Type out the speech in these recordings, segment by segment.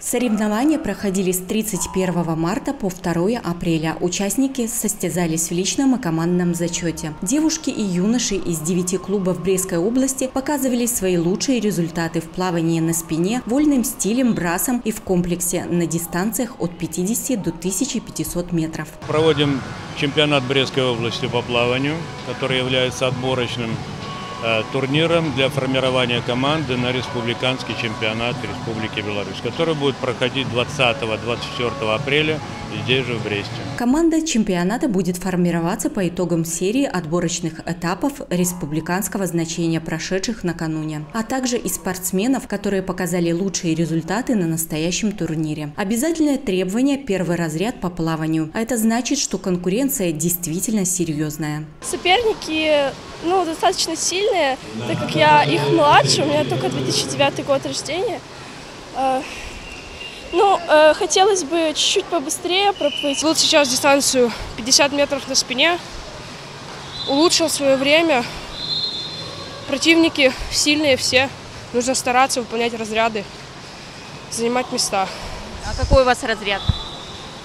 Соревнования проходили с 31 марта по 2 апреля. Участники состязались в личном и командном зачете. Девушки и юноши из 9 клубов Брестской области показывали свои лучшие результаты в плавании на спине, вольным стилем, брасом и в комплексе на дистанциях от 50 до 1500 метров. Проводим чемпионат Брестской области по плаванию, который является отборочным турниром для формирования команды на республиканский чемпионат Республики Беларусь, который будет проходить 20-24 апреля здесь же в Бресте. Команда чемпионата будет формироваться по итогам серии отборочных этапов республиканского значения, прошедших накануне, а также из спортсменов, которые показали лучшие результаты на настоящем турнире. Обязательное требование – первый разряд по плаванию, а это значит, что конкуренция действительно серьезная. Соперники ну, достаточно сильные, так как я их младше, у меня только 2009 год рождения. Э, ну, э, хотелось бы чуть-чуть побыстрее проплыть. Вот сейчас дистанцию 50 метров на спине, улучшил свое время. Противники сильные все, нужно стараться выполнять разряды, занимать места. А какой у вас разряд?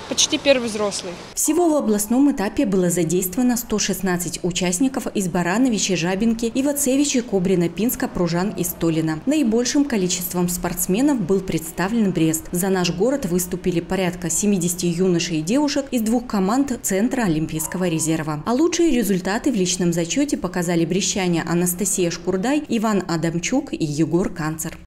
Почти первый взрослый. Всего в областном этапе было задействовано 116 участников из Барановича, Жабинки, Ивацевичи, Кобрина, Пинска, Пружан и Столина. Наибольшим количеством спортсменов был представлен Брест. За наш город выступили порядка 70 юношей и девушек из двух команд Центра Олимпийского резерва. А лучшие результаты в личном зачете показали брещане Анастасия Шкурдай, Иван Адамчук и Егор Канцер.